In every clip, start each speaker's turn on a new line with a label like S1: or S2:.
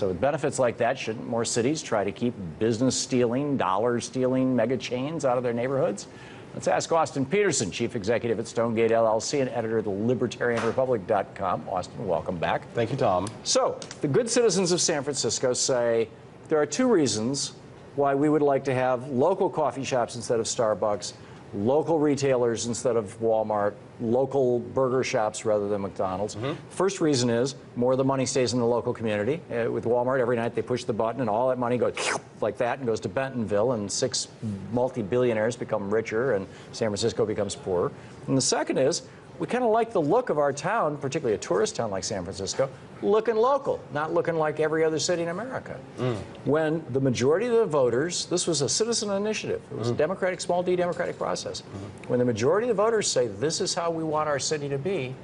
S1: So with benefits like that, shouldn't more cities try to keep business stealing, dollar stealing mega chains out of their neighborhoods? Let's ask Austin Petersen, Chief Executive at Stonegait LLC and editor of the LibertarianRepublic.com. Austin, welcome back.
S2: Thank you, Thom.
S1: So, the good citizens of San Francisco say there are two reasons why we would like to have local coffee shops instead of Starbucks, local retailers instead of Walmart, local burger shops rather than McDonald's. First reason is more of the money stays in the local community. Uh, with Walmart, every night they push the button and all that money goes like that and goes to Bentonville, and six multi billionaires become richer and San Francisco becomes poorer. And the second is we kind of like the look of our town, particularly a tourist town like San Francisco, looking local, not looking like every other city in America. Mm. When the majority of the voters, this was a citizen initiative, it was a mm. democratic, small d democratic process. Mm-hmm. When the majority of the voters say this is how we want our city to be,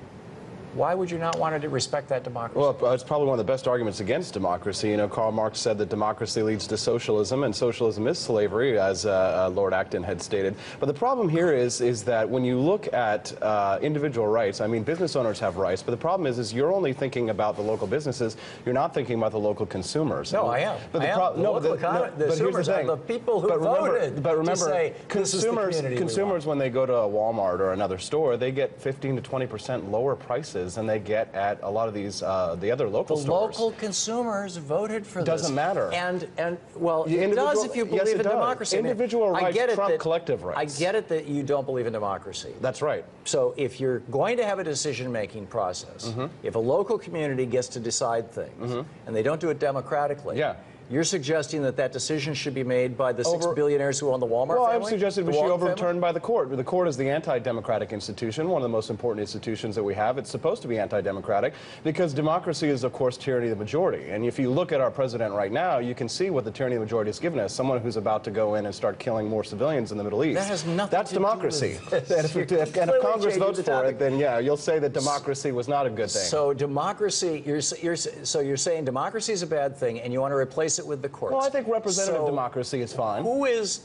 S1: why would you not want to respect that democracy?
S2: Well, it's probably one of the best arguments against democracy. You know, Karl Marx said that democracy leads to socialism, and socialism is slavery, as uh, uh, Lord Acton had stated. But the problem here is, is that when you look at uh, individual rights, I mean, business owners have rights, but the problem is, is you're only thinking about the local businesses. You're not thinking about the local consumers.
S1: No, I am.
S2: But
S1: I
S2: the
S1: am.
S2: prob-
S1: The
S2: no, the, no,
S1: the
S2: but the
S1: consumers are the people who
S2: but remember,
S1: voted
S2: But
S1: to
S2: remember,
S1: say, "This is the
S2: consumers, consumers
S1: want."
S2: when they go to a Walmart or another store, they get 15 to 20 percent lower prices than they get at a lot of these uh, the other local
S1: the
S2: stores.
S1: local consumers voted for this.
S2: Doesn't matter.
S1: And and well,
S2: The
S1: it does if you believe
S2: it
S1: in
S2: does.
S1: democracy. I mean,
S2: Individual
S1: I
S2: rights
S1: get it
S2: trump
S1: that-
S2: collective rights.
S1: I get it that you don't believe in democracy.
S2: That's right.
S1: So if you're going to have a decision-making process,
S2: Mm-hmm.
S1: if a local community gets to decide things and they don't do it democratically,
S2: Yeah.
S1: You're suggesting that that decision should be made by the six billionaires who own the Walmart
S2: Well,
S1: family?
S2: I've suggested
S1: The
S2: we should be overturned by the court. The court is the anti-democratic institution, one of the most important institutions that we have. It's supposed to be anti-democratic because democracy is, of course, tyranny of the majority. And if you look at our president right now, you can see what the tyranny of the majority has given us. Someone who's about to go in and start killing more civilians in the Middle East.
S1: That has nothing
S2: That's
S1: to do
S2: democracy. and, if, if- and if Congress votes for it, then yeah, you'll say that democracy was not a good thing.
S1: So democracy, you're, you're, so you're saying democracy is a bad thing, and you want to replace it with the courts.
S2: well, I think representative
S1: So
S2: democracy is fine.
S1: Who is,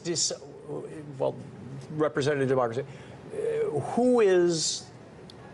S1: well, representative democracy? uh, Who is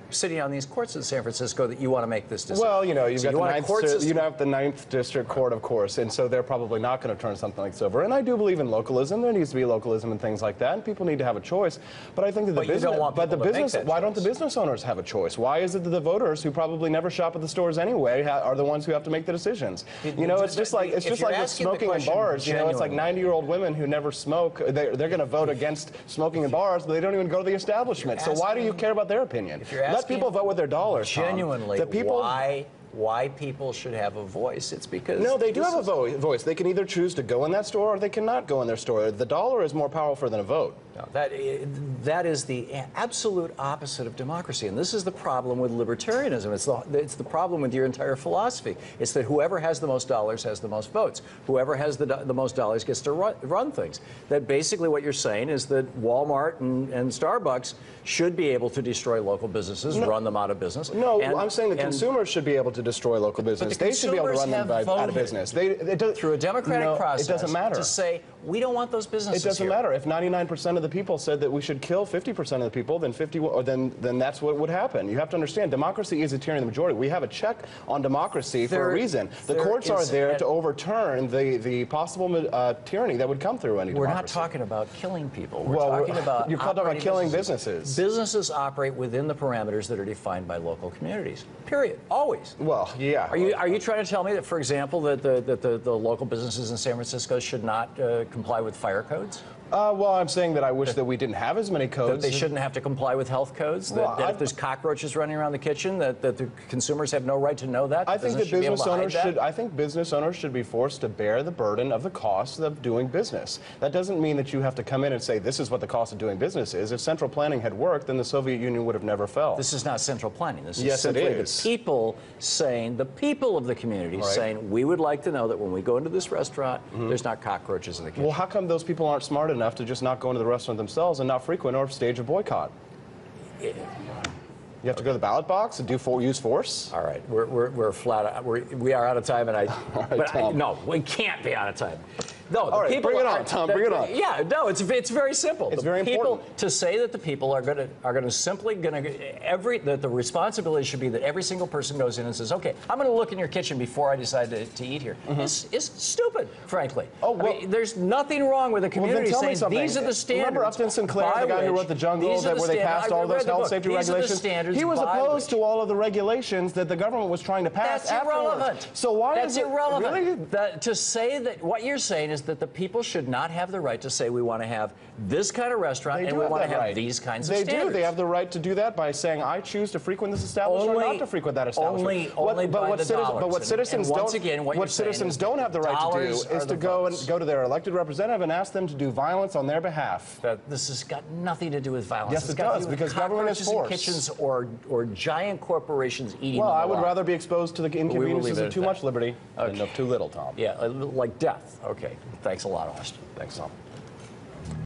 S1: sitting on these courts in San Francisco that you want to make this decision?
S2: Well, you know, you've
S1: So
S2: got
S1: you
S2: the
S1: want
S2: ninth,
S1: court
S2: you have the ninth district court, of course, and so they're probably not going to turn something like this over. And I do believe in localism. There needs to be localism and things like that, and people need to have a choice. But I think that the
S1: But you don't
S2: business,
S1: want
S2: but the
S1: people to make
S2: business,
S1: that
S2: why don't the business owners have a choice? Why is it that the voters, who probably never shop at the stores anyway, ha- are the ones who have to make the decisions? You know, it's just like it's just like with smoking in
S1: question
S2: bars. You know, it's like 90-year-old women who never smoke. They're, they're going to vote against smoking in bars, but they don't even go to the establishment. So why do you care about their opinion? Let people vote with their dollars. Thom.
S1: genuinely
S2: the people
S1: why why people should have a voice. It's because
S2: No, they do have a vo- voice. They can either choose to go in that store or they cannot go in their store. The dollar is more powerful than a vote.
S1: No, that, eh, that is the absolute opposite of democracy. And this is the problem with libertarianism. It's the, it's the problem with your entire philosophy. It's that whoever has the most dollars has the most votes. Whoever has the, the most dollars gets to run, run things. That basically what you're saying is that Walmart and, and Starbucks should be able to destroy local businesses, run them out of business.
S2: No,
S1: And-
S2: I'm saying the consumers should be able to destroy local business.
S1: the
S2: they should be able to run them by, out of business. They, it does,
S1: Through a democratic
S2: no,
S1: process
S2: It doesn't matter.
S1: to say, we don't want those businesses
S2: It doesn't
S1: here.
S2: matter. If 99% of the people said that we should kill 50% of the people, then 50, or then then that's what would happen. You have to understand, democracy is a tyranny of the majority. We have a check on democracy for a reason. The courts are there to overturn the the possible uh, tyranny that would come through any
S1: We're not talking about killing people. We're
S2: Well,
S1: talking about
S2: you're talking about killing
S1: businesses.
S2: businesses.
S1: Businesses operate within the parameters that are defined by local communities. Period. Always.
S2: Well, yeah.
S1: Are you are you trying to tell me that, for example, that the that the, the local businesses in San Francisco should not uh, comply with fire codes?
S2: Uh, well, I'm saying that I wish that we didn't have as many
S1: That
S2: codes.
S1: they shouldn't have to comply with health codes? That,
S2: Well,
S1: that if there's cockroaches running around the kitchen, that, that the consumers have no right to know that?
S2: I think that
S1: should be able
S2: business owners
S1: that?
S2: should. I think business owners should be forced to bear the burden of the cost of doing business. That doesn't mean that you have to come in and say this is what the cost of doing business is. If central planning had worked, then the Soviet Union would have never fell.
S1: This is not central planning. This is
S2: Yes,
S1: simply
S2: is.
S1: the people saying, the people of the community
S2: Right.
S1: saying, we would like to know that when we go into this restaurant, mm-hmm. there's not cockroaches in the kitchen.
S2: well, how come those people aren't smart enough to just not go into the restaurant themselves and not frequent or stage a boycott? You have to go to the ballot box and do for, use force.
S1: All right, we're, we're, we're flat. We're, we are out of time, and I.
S2: right,
S1: but I,
S2: Thom.
S1: no, we can't be out of time. No,
S2: All right,
S1: people
S2: bring it
S1: are-
S2: on, Thom,
S1: the-
S2: bring it on.
S1: Yeah, no, it's it's very simple.
S2: It's
S1: the
S2: very
S1: people,
S2: important.
S1: To say that the people are going to are going to simply going to every that the responsibility should be that every single person goes in and says, okay, I'm going to look in your kitchen before I decide to, to eat here. Mm-hmm. Is is stupid, frankly.
S2: Oh,
S1: I mean, there's nothing wrong with a
S2: Well, then
S1: community
S2: tell me
S1: saying
S2: something.
S1: these are the standards.
S2: Remember Upton Sinclair, the guy who wrote the Jungle, that
S1: the
S2: where they passed all those health safety
S1: These the
S2: regulations? He was opposed
S1: which-
S2: to all of the regulations that the government was trying to pass
S1: That's
S2: afterwards.
S1: irrelevant.
S2: So why
S1: That's
S2: is it
S1: irrelevant.
S2: Really?
S1: That- to say that what you're saying is that the people should not have the right to say we want to have this kind of restaurant
S2: They
S1: and we want to have
S2: right.
S1: these kinds
S2: they
S1: of standards.
S2: do. They have the right to do that by saying, "I choose to frequent this establishment or
S1: Only-
S2: not to frequent that establishment."
S1: only-
S2: What-
S1: only
S2: but
S1: by
S2: what
S1: the
S2: citizens,
S1: dollars.
S2: But what citizens
S1: and once
S2: don't.
S1: again, what
S2: citizens don't have the
S1: the
S2: right to do is to go and go to their elected representative and ask them to do violence on their behalf.
S1: that this has got nothing to do with violence.
S2: Yes,
S1: It's
S2: it does,
S1: do
S2: because government is force.
S1: kitchens or or giant corporations eating.
S2: Well, I would rather be exposed to the inconveniences of too
S1: that.
S2: much liberty than of too little, Thom.
S1: Yeah, uh, like death. Okay, thanks a lot, Austin.
S2: Thanks, Thom.